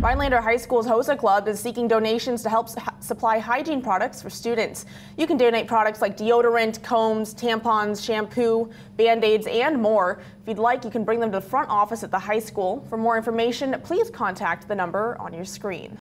Rhinelander High School's HOSA Club is seeking donations to help supply hygiene products for students. You can donate products like deodorant, combs, tampons, shampoo, band-aids, and more. If you'd like, you can bring them to the front office at the high school. For more information, please contact the number on your screen.